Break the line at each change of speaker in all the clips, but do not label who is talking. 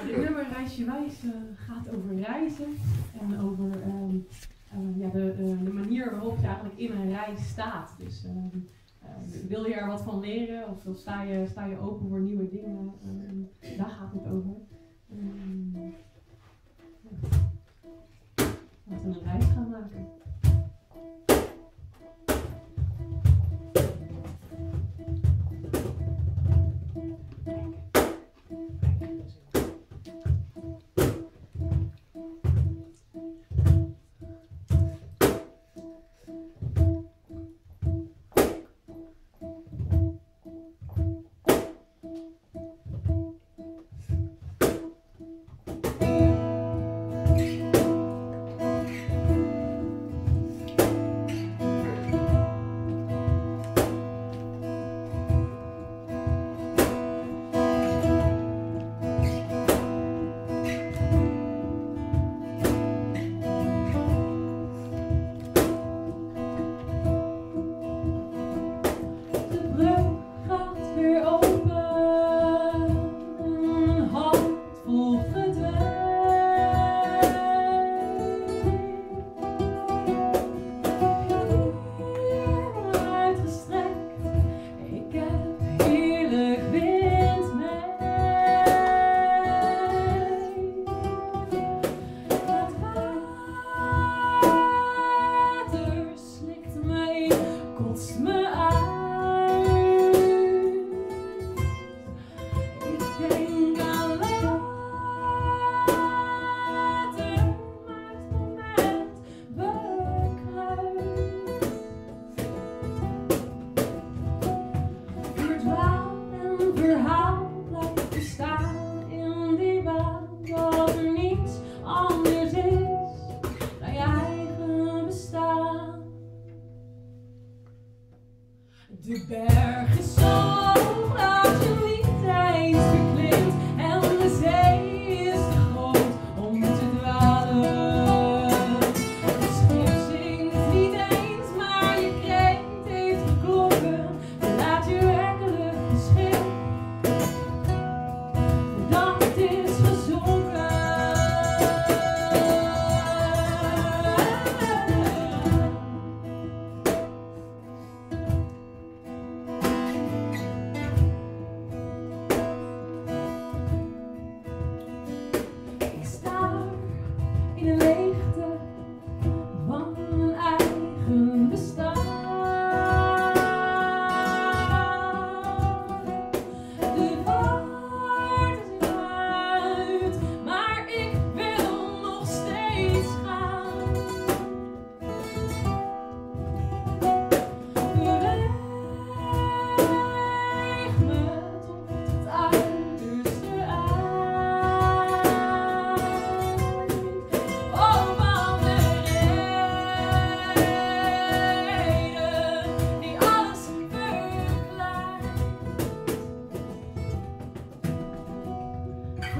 Nou, dit nummer Reisje Wijs uh, gaat over reizen en over um, uh, ja, de, uh, de, manier waarop je eigenlijk in een reis staat. Dus um, wil je er wat van leren of, sta, je, sta je open voor nieuwe dingen? daar gaat het over. Laten we een reis gaan maken.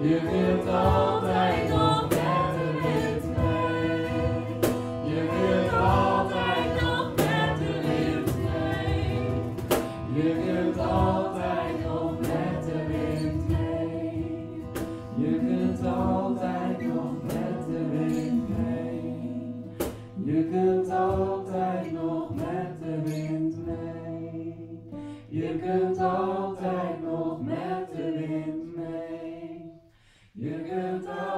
Je
kunt altijd nog verder wind mee.
Je
kunt altijd nog verder met mij.
Je kunt altijd
nog
verder
wind mij.
Je kunt altijd nog met de wind mee. Je kunt altijd nog verder met mee. Je kunt
and